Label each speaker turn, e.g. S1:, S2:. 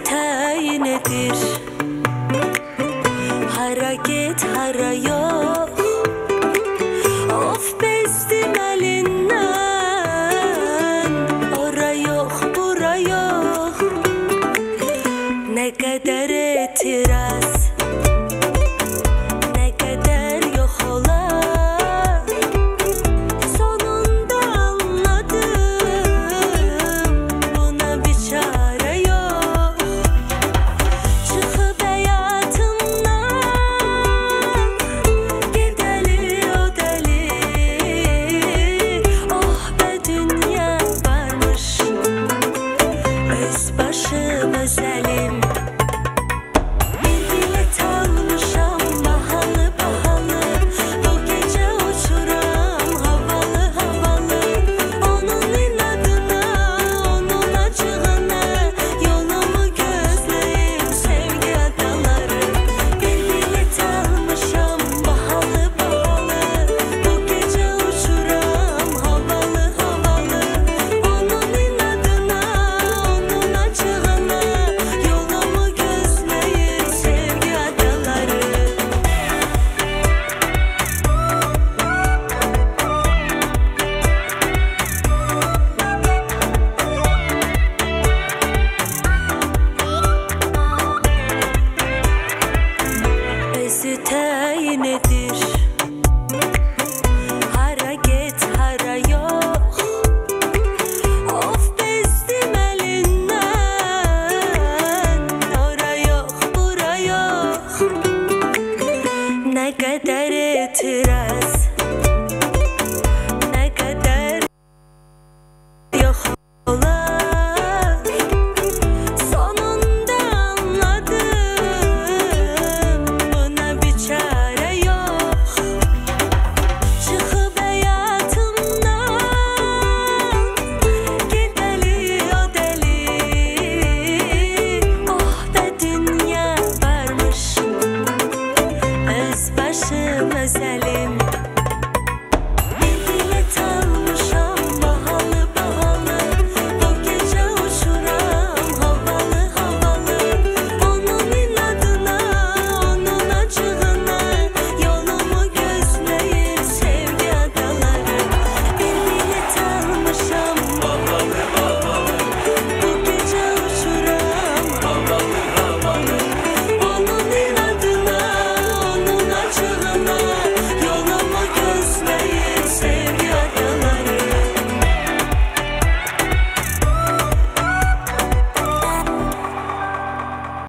S1: öte nedir? Hara git hara yok Спасибо на. Ötəyin edir